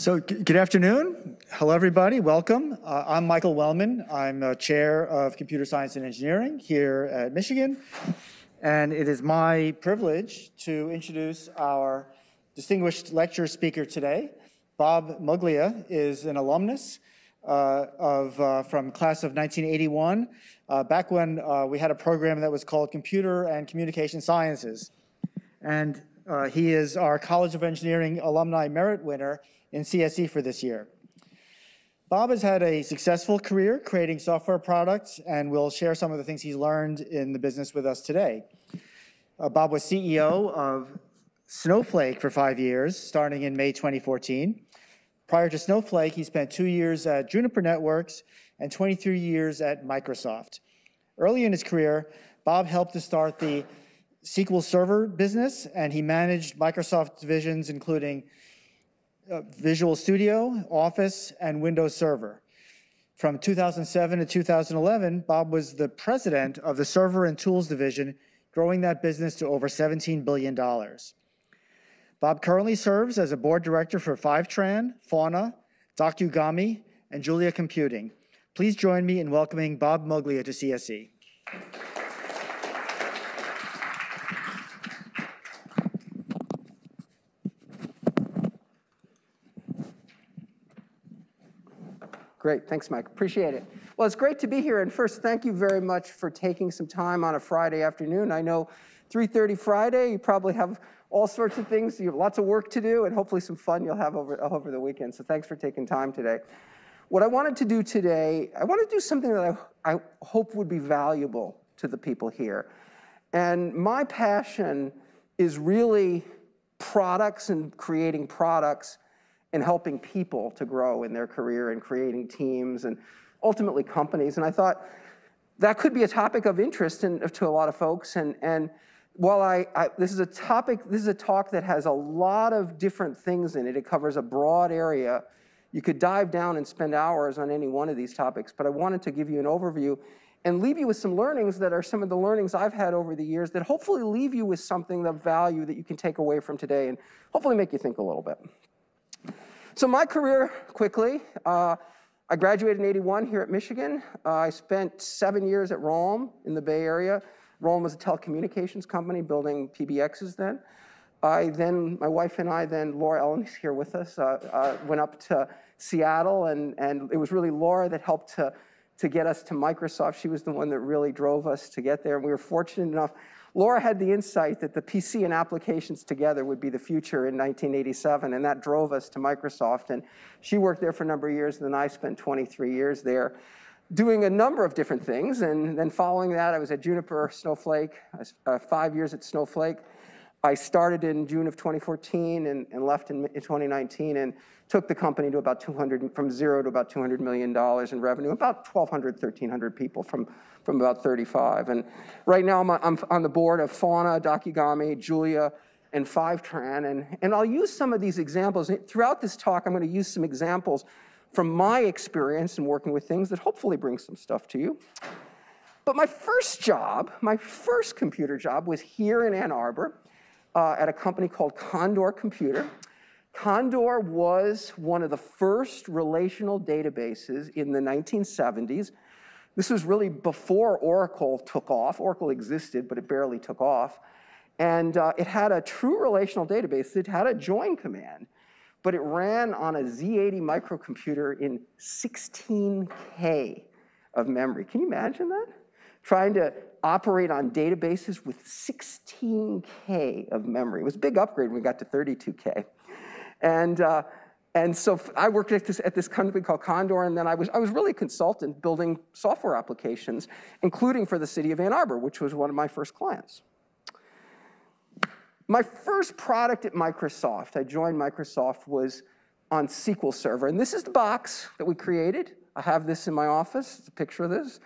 So good afternoon. Hello, everybody. Welcome. Uh, I'm Michael Wellman. I'm uh, chair of computer science and engineering here at Michigan. And it is my privilege to introduce our distinguished lecture speaker today. Bob Muglia is an alumnus uh, of, uh, from class of 1981, uh, back when we had a program that was called Computer and Communication Sciences. And he is our College of Engineering Alumni Merit winner in CSE for this year. Bob has had a successful career creating software products and will share some of the things he's learned in the business with us today. Uh, Bob was CEO of Snowflake for five years, starting in May 2014. Prior to Snowflake, he spent two years at Juniper Networks and 23 years at Microsoft. Early in his career, Bob helped to start the SQL Server business, and he managed Microsoft divisions including uh, Visual Studio, Office, and Windows Server. From 2007 to 2011, Bob was the president of the Server and Tools Division, growing that business to over $17 billion. Bob currently serves as a board director for Fivetran, Fauna, Docugami, and Julia Computing. Please join me in welcoming Bob Muglia to CSE. Great, thanks, Mike. Appreciate it. Well, it's great to be here. And first, thank you very much for taking some time on a Friday afternoon. I know 3:30 Friday. You probably have all sorts of things. You have lots of work to do, and hopefully some fun you'll have over over the weekend. So thanks for taking time today. What I wanted to do today, I want to do something that I, I hope would be valuable to the people here. And my passion is really products and creating products and helping people to grow in their career and creating teams and ultimately companies. And I thought that could be a topic of interest in, to a lot of folks. And, and while I, I, this is a topic, this is a talk that has a lot of different things in it. It covers a broad area. You could dive down and spend hours on any one of these topics, but I wanted to give you an overview and leave you with some learnings that are some of the learnings I've had over the years that hopefully leave you with something of value that you can take away from today and hopefully make you think a little bit. So my career, quickly, uh, I graduated in 81 here at Michigan. Uh, I spent seven years at ROLM in the Bay Area. ROLM was a telecommunications company building PBXs then. I then, my wife and I then, Laura Ellen is here with us, uh, uh, went up to Seattle and, and it was really Laura that helped to, to get us to Microsoft. She was the one that really drove us to get there. And we were fortunate enough Laura had the insight that the PC and applications together would be the future in 1987, and that drove us to Microsoft. And she worked there for a number of years, and then I spent 23 years there doing a number of different things. And then following that, I was at Juniper Snowflake, uh, five years at Snowflake. I started in June of 2014 and, and left in, in 2019 and took the company to about 200, from zero to about $200 million in revenue, about 1,200, 1,300 people from, from about 35. And right now I'm, I'm on the board of Fauna, Docugami, Julia, and Fivetran. And, and I'll use some of these examples. Throughout this talk, I'm going to use some examples from my experience in working with things that hopefully bring some stuff to you. But my first job, my first computer job was here in Ann Arbor uh, at a company called Condor Computer. Condor was one of the first relational databases in the 1970s. This was really before Oracle took off. Oracle existed, but it barely took off. And uh, it had a true relational database. It had a join command, but it ran on a Z80 microcomputer in 16K of memory. Can you imagine that? Trying to operate on databases with 16K of memory. It was a big upgrade when we got to 32K. And, uh, and so I worked at this, at this company called Condor, and then I was, I was really a consultant building software applications, including for the city of Ann Arbor, which was one of my first clients. My first product at Microsoft, I joined Microsoft, was on SQL Server. And this is the box that we created. I have this in my office, it's a picture of this.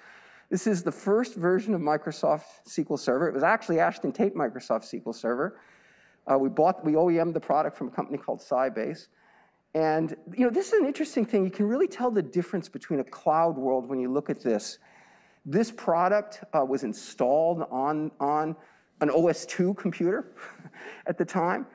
This is the first version of Microsoft SQL Server. It was actually Ashton Tate Microsoft SQL Server. Uh, we bought, we OEM'd the product from a company called Sybase. And you know, this is an interesting thing. You can really tell the difference between a cloud world when you look at this. This product uh, was installed on, on an OS2 computer at the time.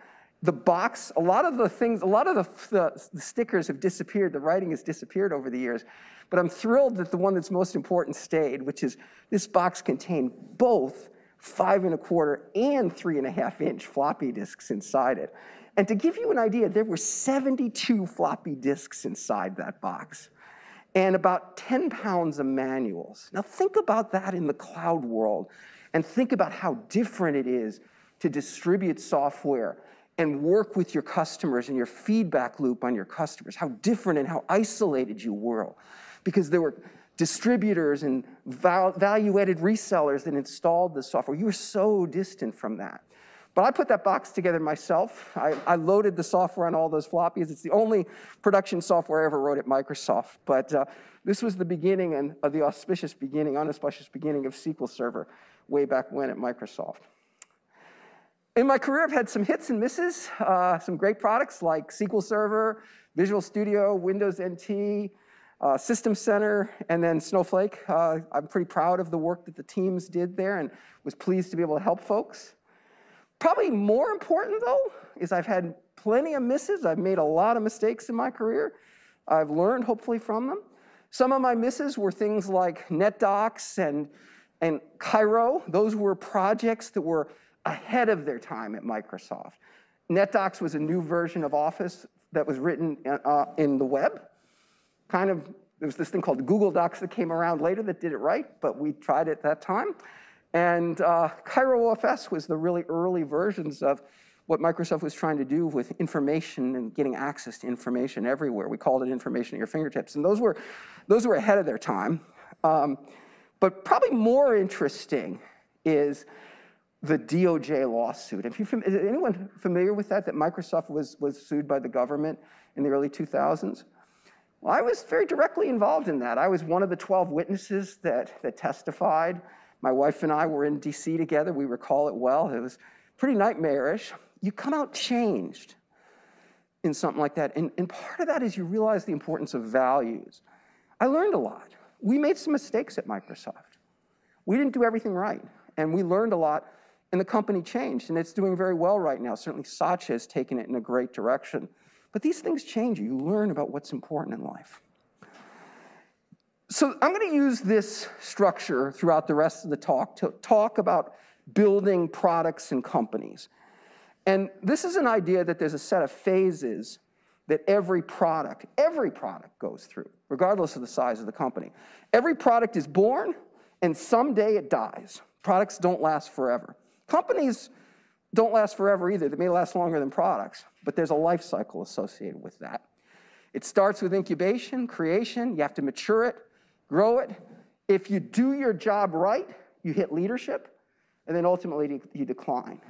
the box, a lot of the things, a lot of the, the, the, stickers have disappeared, the writing has disappeared over the years. But I'm thrilled that the one that's most important stayed, which is this box contained both five and a quarter and three and a half inch floppy disks inside it. And to give you an idea, there were 72 floppy disks inside that box and about 10 pounds of manuals. Now think about that in the cloud world and think about how different it is to distribute software and work with your customers and your feedback loop on your customers, how different and how isolated you were. Because there were distributors and value-added resellers that installed the software. You were so distant from that. But I put that box together myself. I, I, loaded the software on all those floppies. It's the only production software I ever wrote at Microsoft. But uh, this was the beginning and of the auspicious beginning, unauspicious beginning of SQL Server way back when at Microsoft. In my career, I've had some hits and misses, uh, some great products like SQL Server, Visual Studio, Windows NT, uh, System Center, and then Snowflake. Uh, I'm pretty proud of the work that the teams did there and was pleased to be able to help folks. Probably more important, though, is I've had plenty of misses. I've made a lot of mistakes in my career. I've learned, hopefully, from them. Some of my misses were things like NetDocs and, and Cairo. Those were projects that were ahead of their time at Microsoft. NetDocs was a new version of Office that was written uh, in the web. Kind of, there was this thing called Google Docs that came around later that did it right, but we tried it at that time. And uh, Cairo OFS was the really early versions of what Microsoft was trying to do with information and getting access to information everywhere. We called it information at your fingertips. And those were, those were ahead of their time. Um, but probably more interesting is the DOJ lawsuit. If you, is anyone familiar with that, that Microsoft was, was sued by the government in the early 2000s? Well, I was very directly involved in that. I was one of the 12 witnesses that, that testified. My wife and I were in DC together. We recall it well. It was pretty nightmarish. You come out changed in something like that. And, and part of that is you realize the importance of values. I learned a lot. We made some mistakes at Microsoft. We didn't do everything right. And we learned a lot and the company changed, and it's doing very well right now. Certainly, Satya has taken it in a great direction. But these things change you. You learn about what's important in life. So I'm going to use this structure throughout the rest of the talk to talk about building products and companies. And this is an idea that there's a set of phases that every product, every product goes through, regardless of the size of the company. Every product is born, and someday it dies. Products don't last forever. Companies don't last forever either. They may last longer than products, but there's a life cycle associated with that. It starts with incubation, creation. You have to mature it, grow it. If you do your job right, you hit leadership, and then ultimately you decline.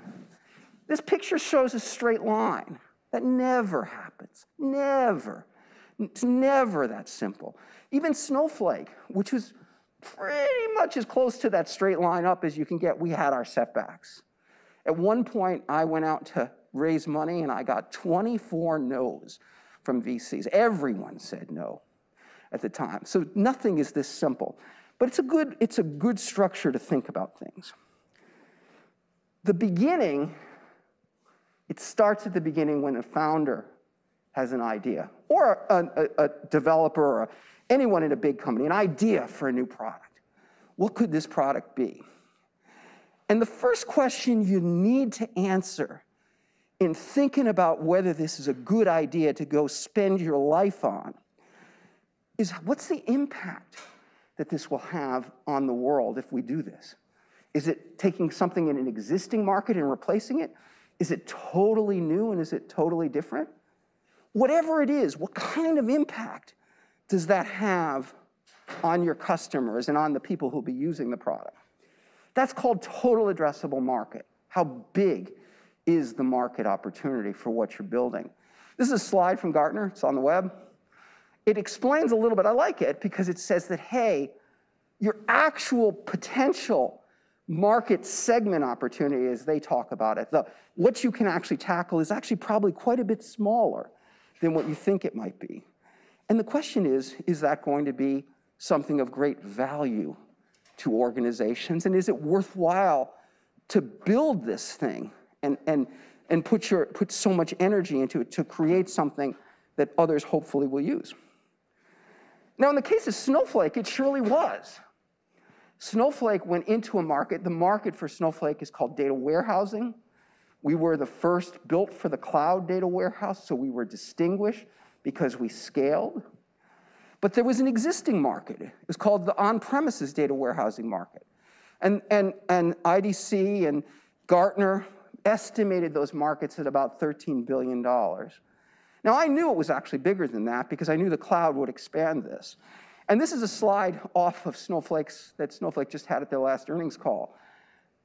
This picture shows a straight line. That never happens. Never. It's never that simple. Even Snowflake, which was pretty much as close to that straight line up as you can get, we had our setbacks. At one point, I went out to raise money and I got 24 no's from VCs. Everyone said no at the time. So nothing is this simple. But it's a good, it's a good structure to think about things. The beginning, it starts at the beginning when a founder has an idea, or a, a, a developer, or anyone in a big company, an idea for a new product. What could this product be? And the first question you need to answer in thinking about whether this is a good idea to go spend your life on is what's the impact that this will have on the world if we do this? Is it taking something in an existing market and replacing it? Is it totally new and is it totally different? Whatever it is, what kind of impact does that have on your customers and on the people who'll be using the product? That's called total addressable market. How big is the market opportunity for what you're building? This is a slide from Gartner, it's on the web. It explains a little bit, I like it because it says that, hey, your actual potential market segment opportunity, as they talk about it, the, what you can actually tackle is actually probably quite a bit smaller than what you think it might be. And the question is, is that going to be something of great value to organizations? And is it worthwhile to build this thing and, and and put, your, put so much energy into it to create something that others hopefully will use. Now, in the case of Snowflake, it surely was. Snowflake went into a market. The market for Snowflake is called data warehousing. We were the first built for the cloud data warehouse, so we were distinguished because we scaled. But there was an existing market. It was called the on-premises data warehousing market. And, and, and IDC and Gartner estimated those markets at about $13 billion. Now, I knew it was actually bigger than that because I knew the cloud would expand this. And this is a slide off of Snowflake's that Snowflake just had at their last earnings call.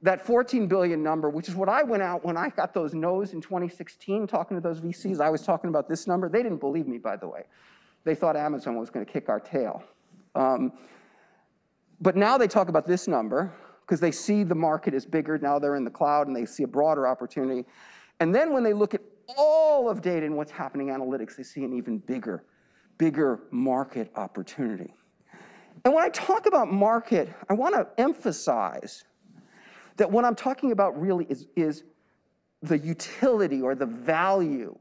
That 14 billion number, which is what I went out when I got those no's in 2016 talking to those VCs, I was talking about this number. They didn't believe me, by the way. They thought Amazon was going to kick our tail. Um, but now they talk about this number because they see the market is bigger. Now they're in the cloud and they see a broader opportunity. And then when they look at all of data and what's happening analytics, they see an even bigger, bigger market opportunity. And when I talk about market, I want to emphasize that what I'm talking about really is, is the utility or the value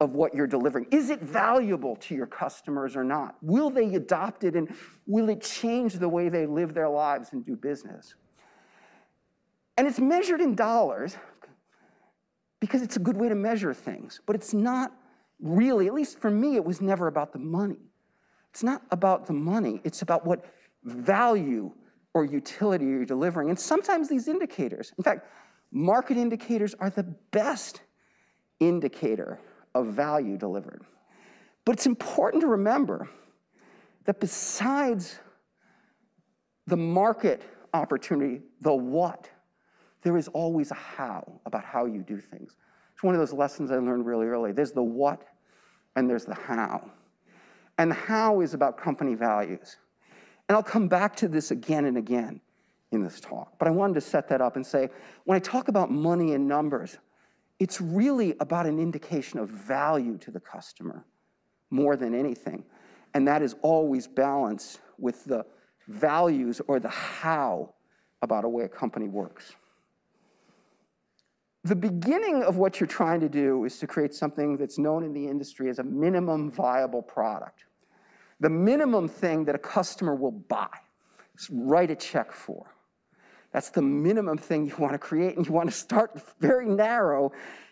of what you're delivering. Is it valuable to your customers or not? Will they adopt it and will it change the way they live their lives and do business? And it's measured in dollars because it's a good way to measure things, but it's not really, at least for me, it was never about the money. It's not about the money, it's about what value or utility you're delivering. And sometimes these indicators, in fact, market indicators are the best indicator of value delivered. But it's important to remember that besides the market opportunity, the what, there is always a how about how you do things. It's one of those lessons I learned really early. There's the what and there's the how. And the how is about company values. And I'll come back to this again and again in this talk. But I wanted to set that up and say when I talk about money and numbers, it's really about an indication of value to the customer more than anything. And that is always balanced with the values or the how about a way a company works. The beginning of what you're trying to do is to create something that's known in the industry as a minimum viable product. The minimum thing that a customer will buy, write a check for. That's the minimum thing you want to create, and you want to start very narrow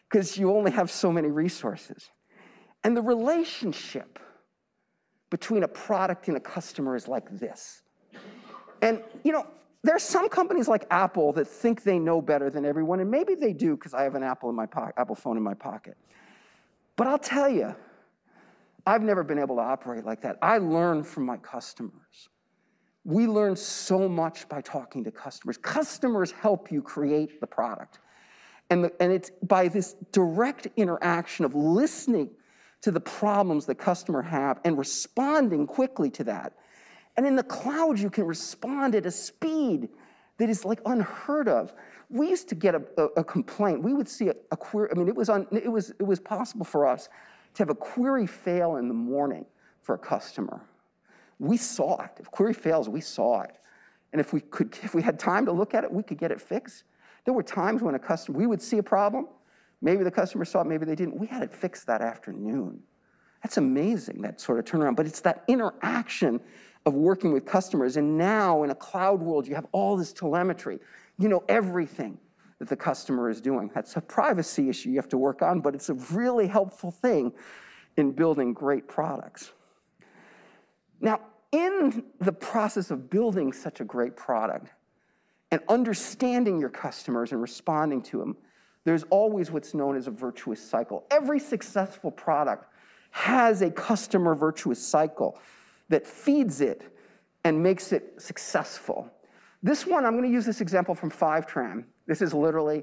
because you only have so many resources. And the relationship between a product and a customer is like this. And, you know, there are some companies like Apple that think they know better than everyone, and maybe they do because I have an Apple, in my Apple phone in my pocket. But I'll tell you, I've never been able to operate like that. I learn from my customers. We learn so much by talking to customers. Customers help you create the product. And, the, and it's by this direct interaction of listening to the problems the customer have and responding quickly to that. And in the cloud, you can respond at a speed that is like unheard of. We used to get a, a, a complaint. We would see a, a query. I mean, it was, it, was, it was possible for us to have a query fail in the morning for a customer. We saw it. If query fails, we saw it. And if we could, if we had time to look at it, we could get it fixed. There were times when a customer, we would see a problem, maybe the customer saw it, maybe they didn't. We had it fixed that afternoon. That's amazing, that sort of turnaround. But it's that interaction of working with customers. And now in a cloud world, you have all this telemetry. You know everything that the customer is doing. That's a privacy issue you have to work on, but it's a really helpful thing in building great products. Now, in the process of building such a great product and understanding your customers and responding to them, there's always what's known as a virtuous cycle. Every successful product has a customer virtuous cycle that feeds it and makes it successful. This one, I'm going to use this example from Fivetran. This is literally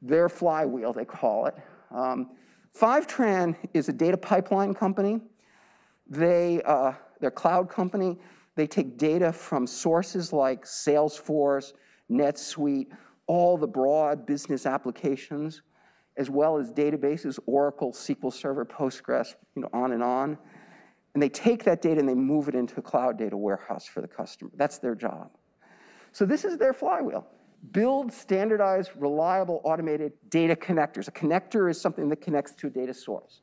their flywheel, they call it. Um, Fivetran is a data pipeline company. They, uh, they're a cloud company. They take data from sources like Salesforce, NetSuite, all the broad business applications, as well as databases, Oracle, SQL Server, Postgres, you know, on and on. And they take that data and they move it into a cloud data warehouse for the customer. That's their job. So this is their flywheel. build standardized, reliable, automated data connectors. A connector is something that connects to a data source.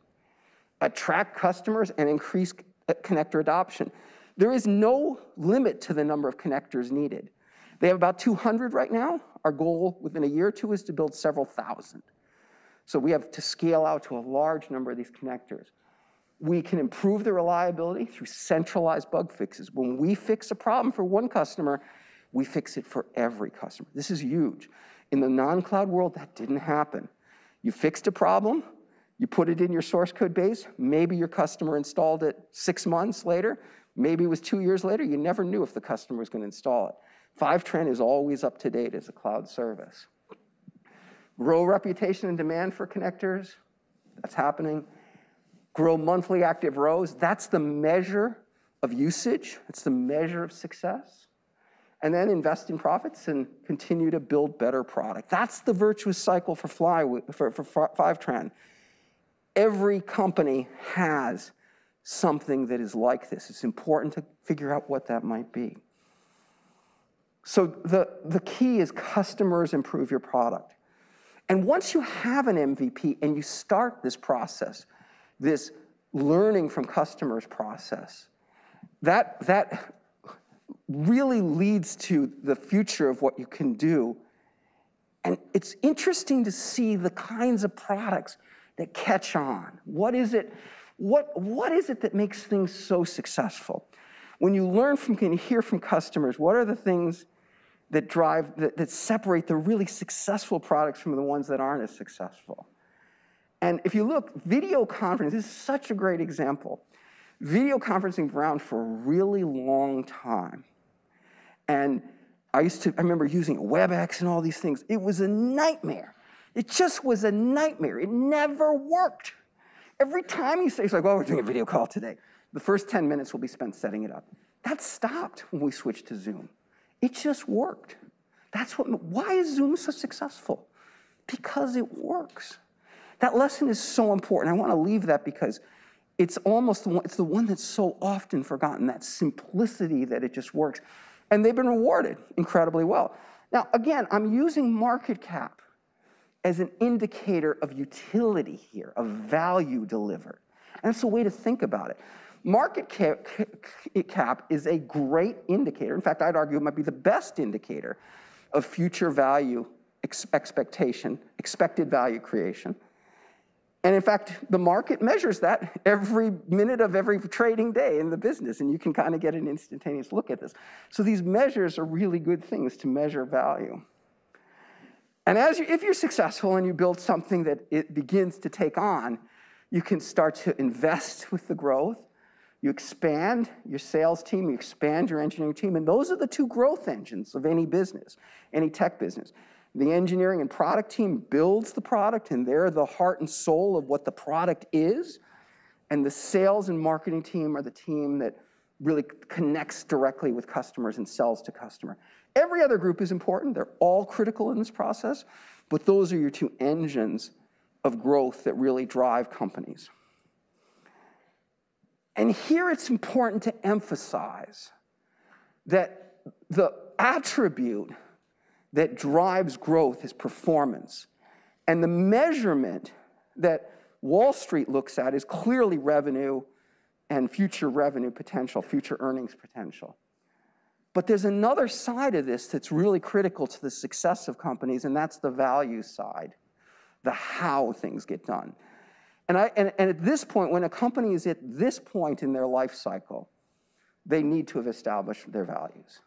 Attract customers and increase connector adoption. There is no limit to the number of connectors needed. They have about 200 right now. Our goal within a year or two is to build several thousand. So we have to scale out to a large number of these connectors. We can improve the reliability through centralized bug fixes. When we fix a problem for one customer, we fix it for every customer. This is huge. In the non-cloud world, that didn't happen. You fixed a problem, you put it in your source code base, maybe your customer installed it six months later, maybe it was two years later, you never knew if the customer was gonna install it. Fivetran is always up to date as a cloud service. Grow reputation and demand for connectors, that's happening. Grow monthly active rows, that's the measure of usage, it's the measure of success. And then invest in profits and continue to build better product. That's the virtuous cycle for Fly, for, for Fivetran. Every company has something that is like this. It's important to figure out what that might be. So the key is customers improve your product. And once you have an MVP and you start this process, this learning from customers process, that that really leads to the future of what you can do. And it's interesting to see the kinds of products that catch on. What is it, what, what is it that makes things so successful? When you learn from and hear from customers, what are the things that drive, that, that separate the really successful products from the ones that aren't as successful? And if you look, video conferencing is such a great example. Video conferencing around for a really long time. And I used to, I remember using WebEx and all these things. It was a nightmare. It just was a nightmare. It never worked. Every time you say, it's like, well, we're doing a video call today. The first 10 minutes will be spent setting it up. That stopped when we switched to Zoom. It just worked. That's what, why is Zoom so successful? Because it works. That lesson is so important. I want to leave that because it's almost the one, it's the one that's so often forgotten, that simplicity that it just works. And they've been rewarded incredibly well. Now, again, I'm using market cap as an indicator of utility here, of value delivered. And that's a way to think about it. Market cap is a great indicator. In fact, I'd argue it might be the best indicator of future value expectation, expected value creation. And in fact, the market measures that every minute of every trading day in the business, and you can kind of get an instantaneous look at this. So these measures are really good things to measure value. And as you, if you're successful and you build something that it begins to take on, you can start to invest with the growth you expand your sales team, you expand your engineering team, and those are the two growth engines of any business, any tech business. The engineering and product team builds the product, and they're the heart and soul of what the product is. And the sales and marketing team are the team that really connects directly with customers and sells to customer. Every other group is important. They're all critical in this process, but those are your two engines of growth that really drive companies. And here it's important to emphasize that the attribute that drives growth is performance. And the measurement that Wall Street looks at is clearly revenue and future revenue potential, future earnings potential. But there's another side of this that's really critical to the success of companies, and that's the value side, the how things get done. And, I, and, and at this point, when a company is at this point in their life cycle, they need to have established their values.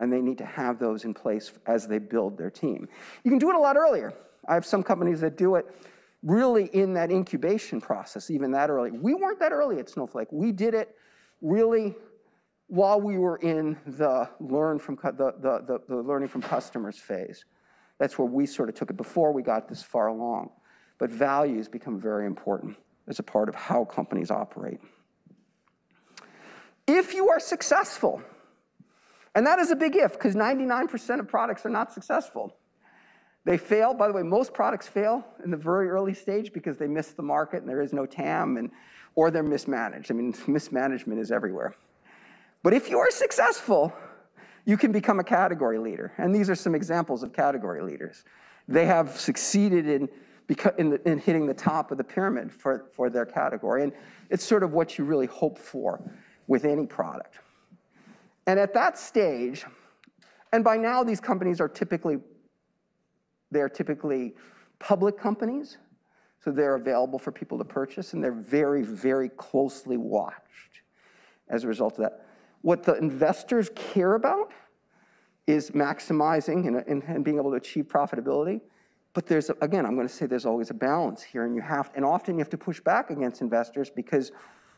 And they need to have those in place as they build their team. You can do it a lot earlier. I have some companies that do it really in that incubation process, even that early. We weren't that early at Snowflake. We did it really while we were in the learn from the, the, the, the learning from customers phase. That's where we sort of took it before we got this far along but values become very important as a part of how companies operate. If you are successful, and that is a big if, because 99% of products are not successful. They fail, by the way, most products fail in the very early stage because they miss the market and there is no TAM, and, or they're mismanaged. I mean, mismanagement is everywhere. But if you are successful, you can become a category leader. And these are some examples of category leaders. They have succeeded in, in, the, in hitting the top of the pyramid for, for their category. And it's sort of what you really hope for with any product. And at that stage, and by now these companies are typically, they're typically public companies, so they're available for people to purchase, and they're very, very closely watched as a result of that. What the investors care about is maximizing and, and, and being able to achieve profitability. But there's, again, I'm going to say there's always a balance here, and you have, and often you have to push back against investors because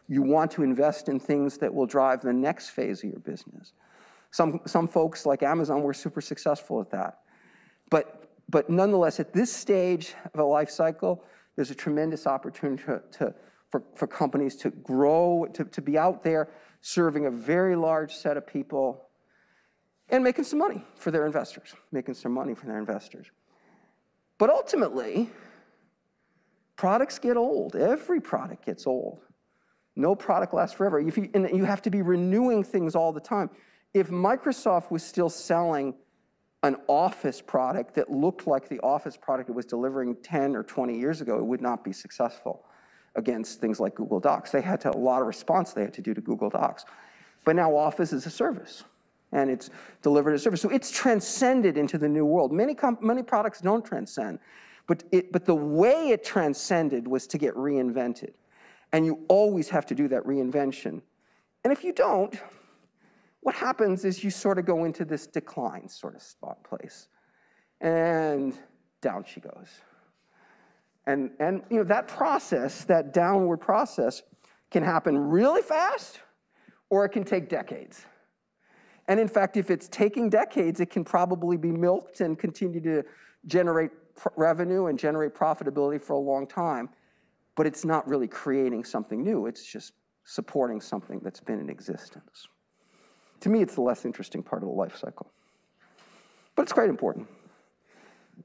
you want to invest in things that will drive the next phase of your business. Some, some folks like Amazon were super successful at that. But, but nonetheless, at this stage of a life cycle, there's a tremendous opportunity to, to for, for companies to grow, to, to be out there serving a very large set of people and making some money for their investors, making some money for their investors. But ultimately, products get old. Every product gets old. No product lasts forever. If you, and you have to be renewing things all the time. If Microsoft was still selling an Office product that looked like the Office product it was delivering 10 or 20 years ago, it would not be successful against things like Google Docs. They had to, a lot of response they had to do to Google Docs. But now Office is a service and it's delivered as a service. So it's transcended into the new world. Many, many products don't transcend, but, it, but the way it transcended was to get reinvented. And you always have to do that reinvention. And if you don't, what happens is you sort of go into this decline sort of spot place. And down she goes. And, and you know, that process, that downward process, can happen really fast or it can take decades. And in fact, if it's taking decades, it can probably be milked and continue to generate revenue and generate profitability for a long time. But it's not really creating something new, it's just supporting something that's been in existence. To me, it's the less interesting part of the life cycle. But it's quite important.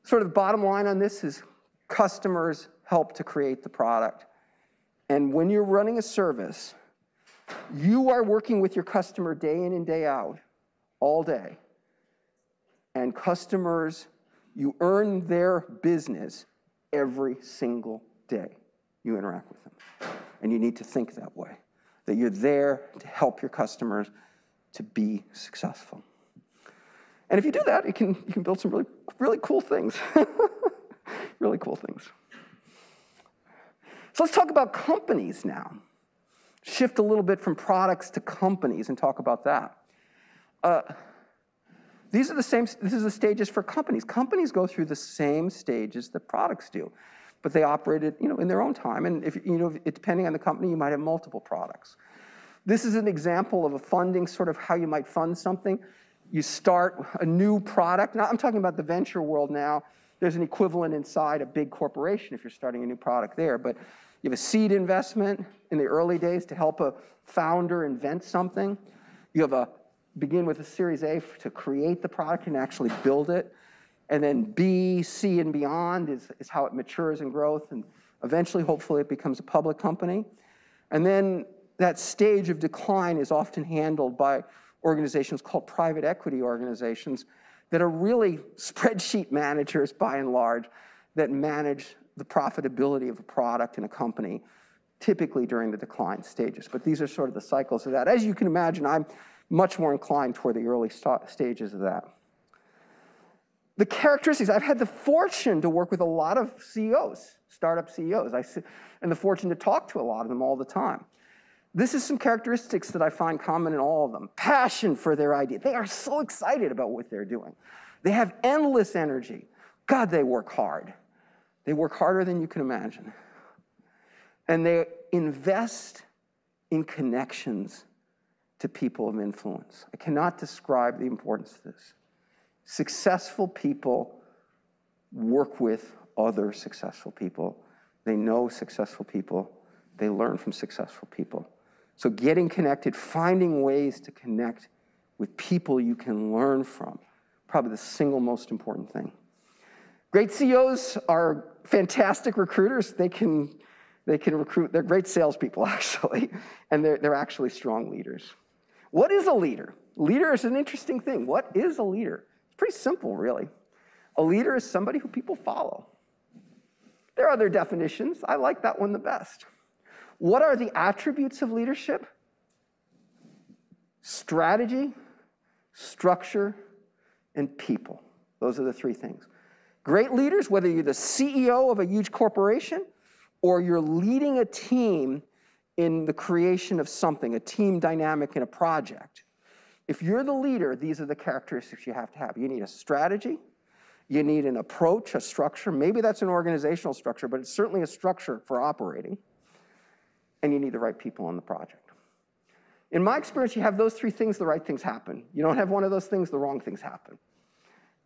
Sort of the bottom line on this is customers help to create the product. And when you're running a service, you are working with your customer day in and day out, all day. And customers, you earn their business every single day you interact with them. And you need to think that way, that you're there to help your customers to be successful. And if you do that, you can, you can build some really, really cool things. really cool things. So let's talk about companies now. Shift a little bit from products to companies and talk about that. Uh, these are the same, this is the stages for companies. Companies go through the same stages that products do, but they operated, you know, in their own time. And if, you know, depending on the company, you might have multiple products. This is an example of a funding, sort of how you might fund something. You start a new product. Now, I'm talking about the venture world now. There's an equivalent inside a big corporation if you're starting a new product there. But you have a seed investment in the early days to help a founder invent something. You have a begin with a Series A to create the product and actually build it. And then B, C, and beyond is, is how it matures and growth. And eventually, hopefully, it becomes a public company. And then that stage of decline is often handled by organizations called private equity organizations that are really spreadsheet managers by and large that manage the profitability of a product in a company, typically during the decline stages. But these are sort of the cycles of that. As you can imagine, I'm much more inclined toward the early stages of that. The characteristics, I've had the fortune to work with a lot of CEOs, startup CEOs, I, and the fortune to talk to a lot of them all the time. This is some characteristics that I find common in all of them. Passion for their idea. They are so excited about what they're doing. They have endless energy. God, they work hard. They work harder than you can imagine. And they invest in connections to people of influence. I cannot describe the importance of this. Successful people work with other successful people. They know successful people. They learn from successful people. So, getting connected, finding ways to connect with people you can learn from, probably the single most important thing. Great CEOs are fantastic recruiters. They can, they can recruit, they're great salespeople, actually, and they're, they're actually strong leaders. What is a leader? Leader is an interesting thing. What is a leader? Pretty simple, really. A leader is somebody who people follow. There are other definitions. I like that one the best. What are the attributes of leadership? Strategy, structure, and people. Those are the three things. Great leaders, whether you're the CEO of a huge corporation or you're leading a team in the creation of something, a team dynamic in a project. If you're the leader, these are the characteristics you have to have. You need a strategy, you need an approach, a structure. Maybe that's an organizational structure, but it's certainly a structure for operating. And you need the right people on the project. In my experience, you have those three things, the right things happen. You don't have one of those things, the wrong things happen.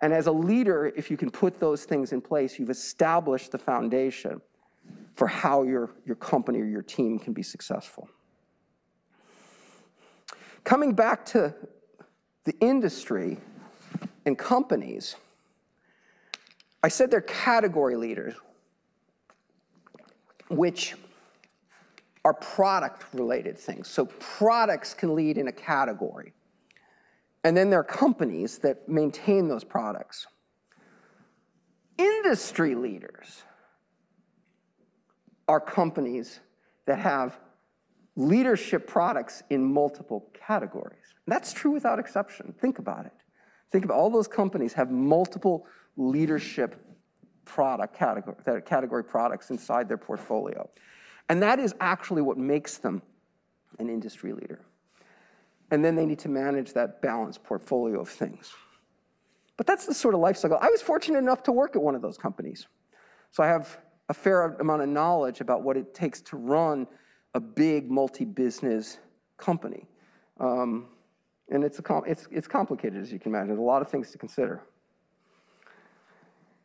And as a leader, if you can put those things in place, you've established the foundation for how your, your company or your team can be successful. Coming back to the industry and companies, I said they're category leaders, which are product related things. So products can lead in a category. And then there are companies that maintain those products. Industry leaders are companies that have leadership products in multiple categories. That's true without exception. Think about it. Think about all those companies have multiple leadership product category, category products inside their portfolio. And that is actually what makes them an industry leader. And then they need to manage that balanced portfolio of things. But that's the sort of life cycle. I was fortunate enough to work at one of those companies. So I have a fair amount of knowledge about what it takes to run a big multi-business company. Um, and it's, a, it's, it's complicated, as you can imagine. There's a lot of things to consider.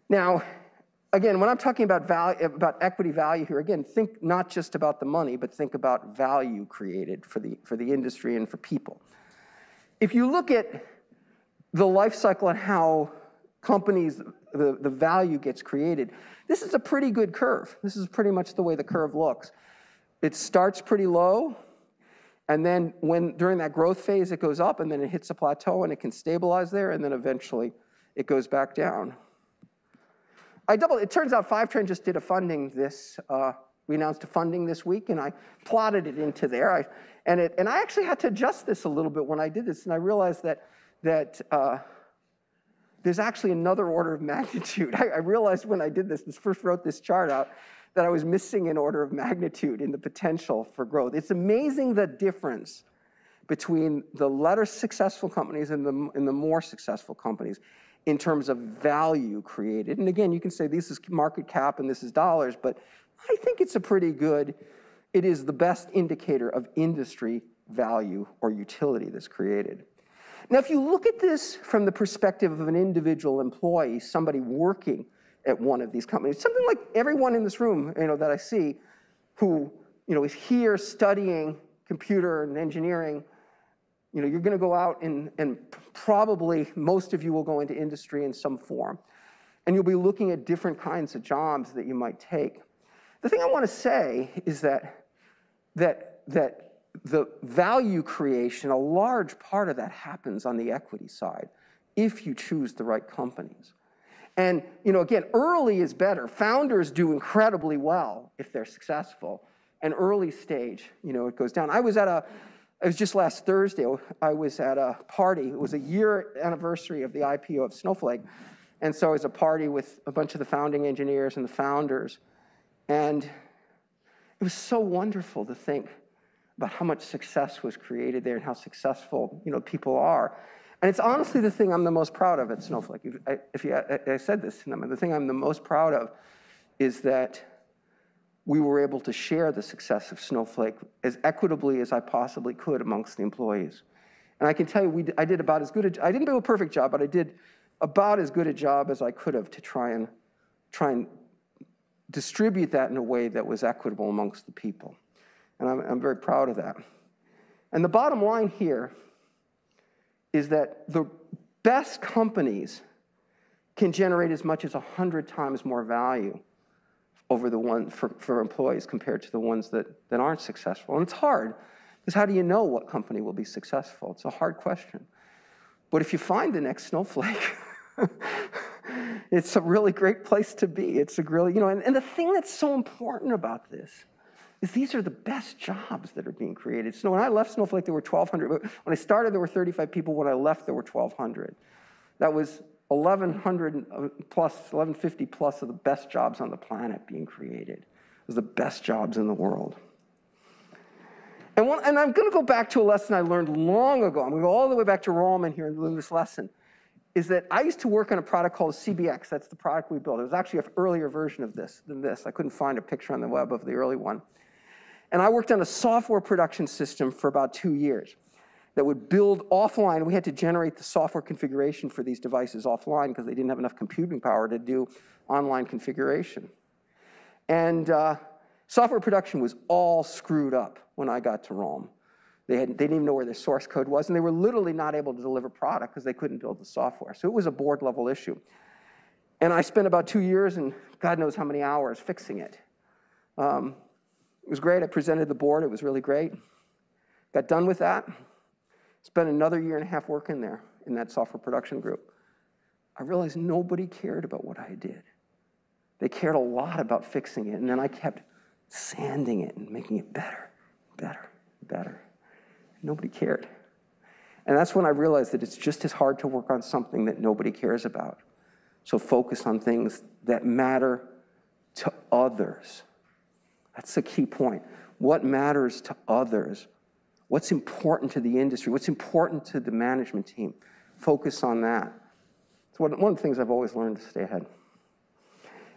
Now, again, when I'm talking about, value, about equity value here, again, think not just about the money, but think about value created for the, for the industry and for people. If you look at the life cycle and how companies, the, the value gets created, this is a pretty good curve. This is pretty much the way the curve looks. It starts pretty low, and then when during that growth phase, it goes up, and then it hits a plateau, and it can stabilize there, and then eventually it goes back down. I double, it turns out Fivetran just did a funding this, uh, we announced a funding this week, and I plotted it into there. I, and, it, and I actually had to adjust this a little bit when I did this, and I realized that, that uh, there's actually another order of magnitude. I, I realized when I did this, this first wrote this chart out, that I was missing an order of magnitude in the potential for growth. It's amazing the difference between the less successful companies and the, and the more successful companies in terms of value created. And again, you can say this is market cap and this is dollars, but I think it's a pretty good, it is the best indicator of industry value or utility that's created. Now, if you look at this from the perspective of an individual employee, somebody working at one of these companies, something like everyone in this room you know, that I see who you know, is here studying computer and engineering, you know, you're going to go out and, and probably most of you will go into industry in some form. And you'll be looking at different kinds of jobs that you might take. The thing I want to say is that, that, that the value creation, a large part of that happens on the equity side if you choose the right companies. And, you know, again, early is better. Founders do incredibly well if they're successful. And early stage, you know, it goes down. I was at a, it was just last Thursday, I was at a party. It was a year anniversary of the IPO of Snowflake. And so it was a party with a bunch of the founding engineers and the founders. And it was so wonderful to think about how much success was created there and how successful, you know, people are. And it's honestly the thing I'm the most proud of at Snowflake. If, I, if you, I, I said this to them, the thing I'm the most proud of is that we were able to share the success of Snowflake as equitably as I possibly could amongst the employees. And I can tell you, we, I did about as good a, I didn't do a perfect job, but I did about as good a job as I could have to try and, try and distribute that in a way that was equitable amongst the people. And I'm, I'm very proud of that. And the bottom line here is that the best companies can generate as much as 100 times more value over the one for, for employees compared to the ones that, that aren't successful. And it's hard Because how do you know what company will be successful? It's a hard question. But if you find the next snowflake, it's a really great place to be. It's a really, you know, and, and the thing that's so important about this is these are the best jobs that are being created. So when I left Snowflake, there were 1,200. When I started, there were 35 people. When I left, there were 1,200. That was 1,100 plus, 1,150 plus of the best jobs on the planet being created. It was the best jobs in the world. And, one, and I'm going to go back to a lesson I learned long ago. I'm going to go all the way back to ROLM here and learn this lesson. Is that I used to work on a product called CBX. That's the product we built. It was actually an earlier version of this than this. I couldn't find a picture on the web of the early one. And I worked on a software production system for about two years that would build offline. We had to generate the software configuration for these devices offline because they didn't have enough computing power to do online configuration. And uh, software production was all screwed up when I got to ROLM. They, had, they didn't even know where the source code was, and they were literally not able to deliver product because they couldn't build the software. So it was a board level issue. And I spent about two years and God knows how many hours fixing it. Um, it was great. I presented the board. It was really great. Got done with that. Spent another year and a half working there in that software production group. I realized nobody cared about what I did. They cared a lot about fixing it. And then I kept sanding it and making it better, better, better. Nobody cared. And that's when I realized that it's just as hard to work on something that nobody cares about. So focus on things that matter to others. That's the key point. What matters to others? What's important to the industry? What's important to the management team? Focus on that. It's one of the things I've always learned to stay ahead.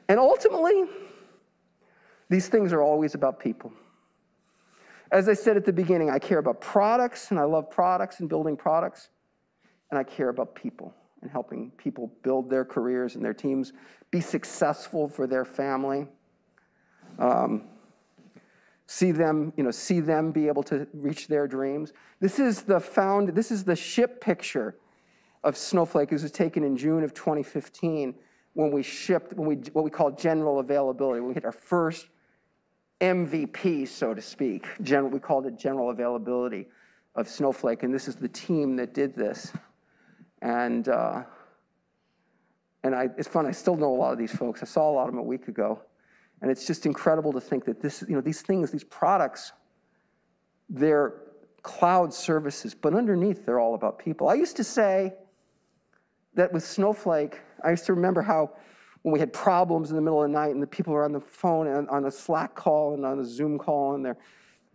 And ultimately, these things are always about people. As I said at the beginning, I care about products and I love products and building products, and I care about people and helping people build their careers and their teams, be successful for their family. Um, see them, you know, see them be able to reach their dreams. This is the found, this is the ship picture of Snowflake. This was taken in June of 2015 when we shipped when we, what we call general availability. We hit our first MVP, so to speak. General, we called it general availability of Snowflake, and this is the team that did this. And, uh, and I, it's fun, I still know a lot of these folks. I saw a lot of them a week ago. And it's just incredible to think that this, you know, these things, these products, they're cloud services, but underneath they're all about people. I used to say that with Snowflake, I used to remember how when we had problems in the middle of the night and the people are on the phone and on a Slack call and on a Zoom call and they're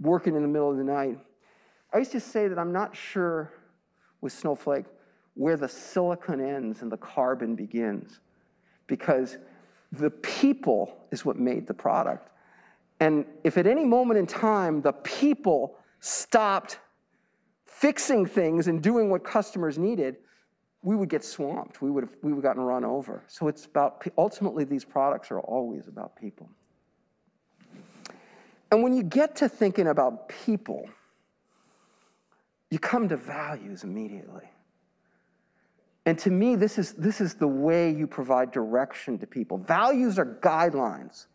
working in the middle of the night. I used to say that I'm not sure with Snowflake where the silicon ends and the carbon begins because the people is what made the product. And if at any moment in time the people stopped fixing things and doing what customers needed, we would get swamped. We would have, we would have gotten run over. So it's about, ultimately, these products are always about people. And when you get to thinking about people, you come to values immediately. And to me, this is, this is the way you provide direction to people. Values are guidelines,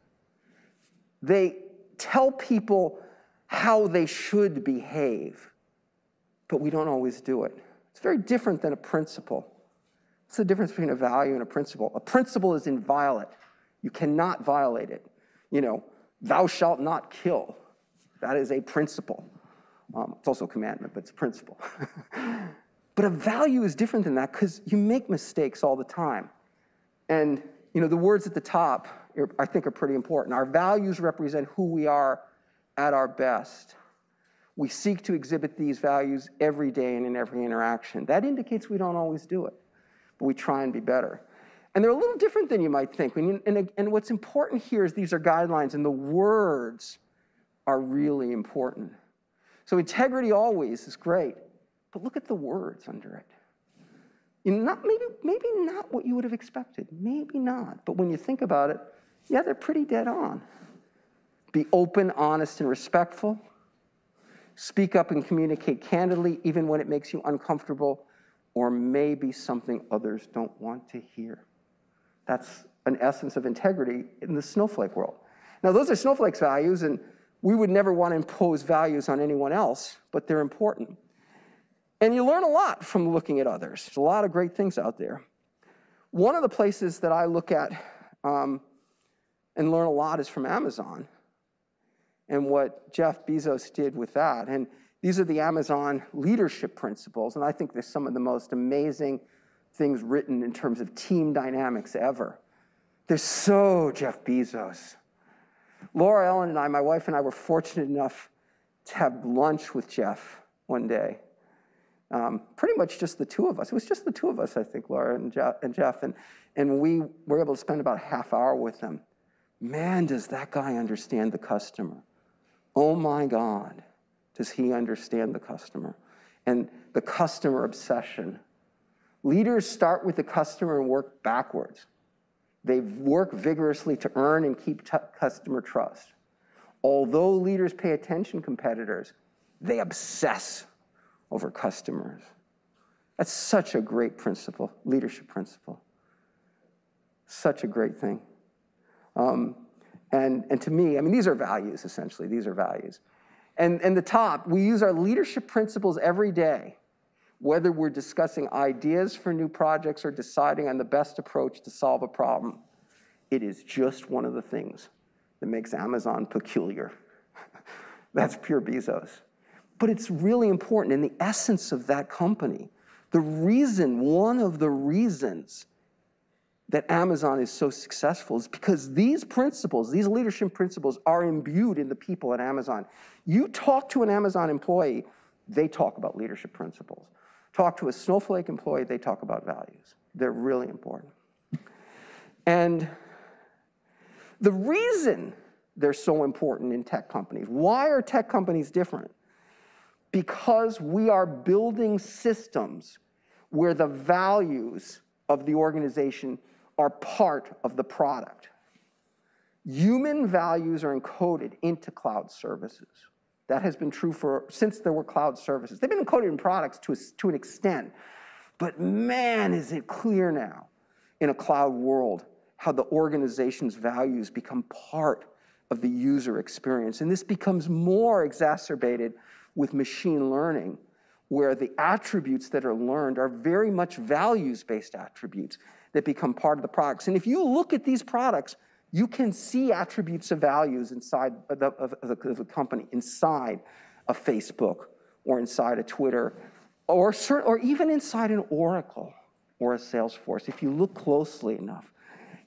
they tell people how they should behave, but we don't always do it. It's very different than a principle. What's the difference between a value and a principle? A principle is inviolate. You cannot violate it. You know, thou shalt not kill. That is a principle. Um, it's also a commandment, but it's a principle. But a value is different than that because you make mistakes all the time. And you know, the words at the top, I think, are pretty important. Our values represent who we are at our best. We seek to exhibit these values every day and in every interaction. That indicates we don't always do it, but we try and be better. And they're a little different than you might think. And, and what's important here is these are guidelines, and the words are really important. So integrity always is great. But look at the words under it. Not, maybe, maybe not what you would have expected. Maybe not. But when you think about it, yeah, they're pretty dead on. Be open, honest, and respectful. Speak up and communicate candidly, even when it makes you uncomfortable or maybe something others don't want to hear. That's an essence of integrity in the snowflake world. Now, those are snowflake's values, and We would never want to impose values on anyone else, but they're important. And you learn a lot from looking at others. There's a lot of great things out there. One of the places that I look at um, and learn a lot is from Amazon and what Jeff Bezos did with that. And these are the Amazon leadership principles, and I think they're some of the most amazing things written in terms of team dynamics ever. They're so Jeff Bezos. Laura Ellen and I, my wife and I, were fortunate enough to have lunch with Jeff one day. Um, pretty much just the two of us. It was just the two of us, I think, Laura and Jeff. And, Jeff, and, and we were able to spend about a half hour with them. Man, does that guy understand the customer. Oh my God, does he understand the customer? And the customer obsession. Leaders start with the customer and work backwards. They work vigorously to earn and keep customer trust. Although leaders pay attention competitors, they obsess over customers. That's such a great principle, leadership principle. Such a great thing. Um, and, and to me, I mean, these are values, essentially. These are values. And, and the top, we use our leadership principles every day, whether we're discussing ideas for new projects or deciding on the best approach to solve a problem. It is just one of the things that makes Amazon peculiar. That's pure Bezos. But it's really important in the essence of that company. The reason, one of the reasons that Amazon is so successful is because these principles, these leadership principles, are imbued in the people at Amazon. You talk to an Amazon employee, they talk about leadership principles. Talk to a Snowflake employee, they talk about values. They're really important. And the reason they're so important in tech companies, why are tech companies different? Because we are building systems where the values of the organization are part of the product. Human values are encoded into cloud services. That has been true for since there were cloud services. They've been encoded in products to, a, to an extent, but man, is it clear now in a cloud world how the organization's values become part of the user experience. And this becomes more exacerbated with machine learning, where the attributes that are learned are very much values based attributes that become part of the products. And if you look at these products, you can see attributes of values inside of the, of, of, of a company, inside a Facebook or inside a Twitter, or, or even inside an Oracle or a Salesforce. If you look closely enough,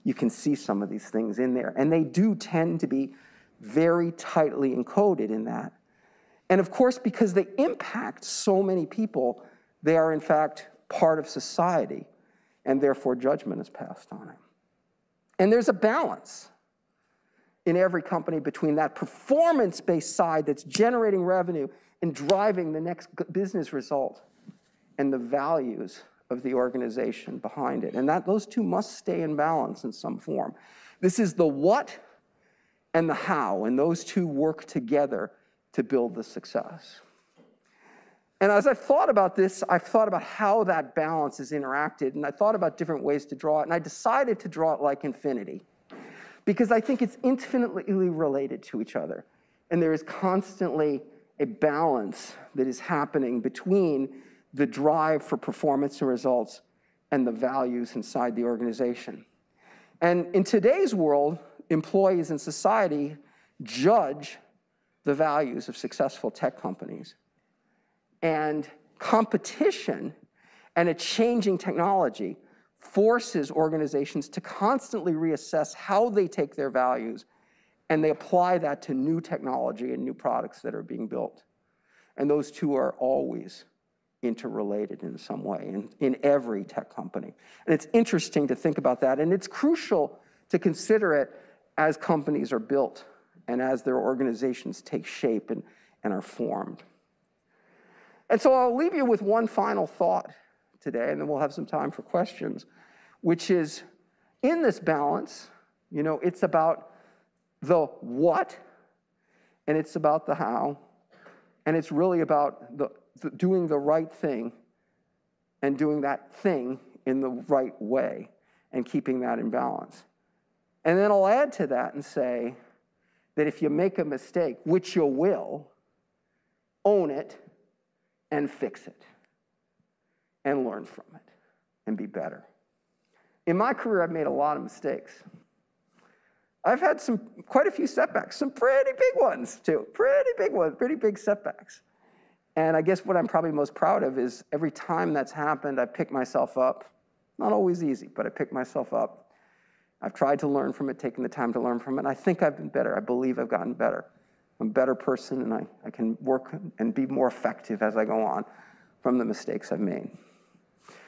you can see some of these things in there. And they do tend to be very tightly encoded in that. And of course, because they impact so many people, they are in fact part of society and therefore judgment is passed on it. And there's a balance in every company between that performance based side that's generating revenue and driving the next business result and the values of the organization behind it. And that those two must stay in balance in some form. This is the what and the how, and those two work together to build the success. And as I've thought about this, I've thought about how that balance is interacted, and I thought about different ways to draw it, and I decided to draw it like infinity because I think it's infinitely related to each other. And there is constantly a balance that is happening between the drive for performance and results and the values inside the organization. And in today's world, employees and society judge the values of successful tech companies and competition and a changing technology forces organizations to constantly reassess how they take their values and they apply that to new technology and new products that are being built. And those two are always interrelated in some way in, in every tech company. And it's interesting to think about that. And it's crucial to consider it as companies are built and as their organizations take shape and, and are formed. And so I'll leave you with one final thought today, and then we'll have some time for questions, which is in this balance, you know, it's about the what and it's about the how, and it's really about the, the, doing the right thing and doing that thing in the right way and keeping that in balance. And then I'll add to that and say, that if you make a mistake, which you will, own it and fix it and learn from it and be better. In my career, I've made a lot of mistakes. I've had some quite a few setbacks, some pretty big ones too, pretty big ones, pretty big setbacks. And I guess what I'm probably most proud of is every time that's happened, I pick myself up. Not always easy, but I pick myself up. I've tried to learn from it, taking the time to learn from it. And I think I've been better. I believe I've gotten better. I'm a better person, and I, I can work and be more effective as I go on from the mistakes I've made.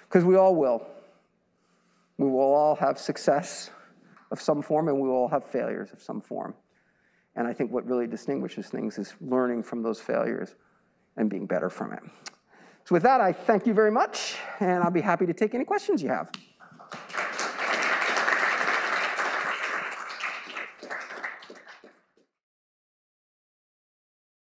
Because we all will. We will all have success of some form, and we will all have failures of some form. And I think what really distinguishes things is learning from those failures and being better from it. So, with that, I thank you very much, and I'll be happy to take any questions you have.